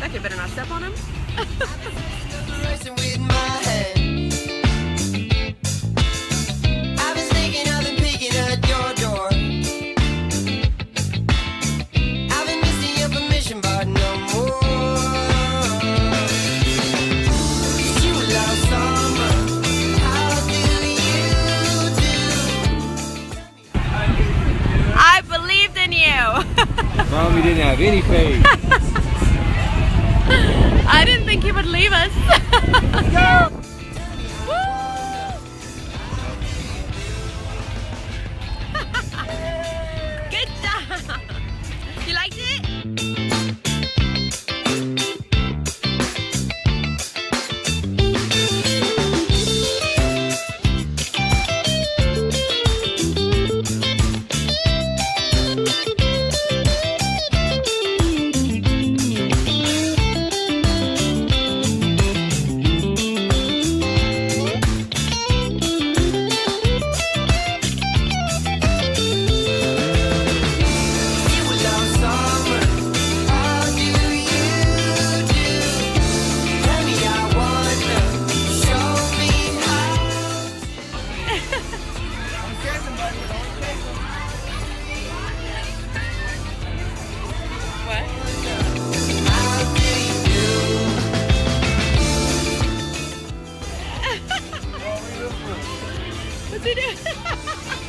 that kid better not step on him. Mommy didn't have any faith. I didn't think he would leave us. Go! Ha ha ha!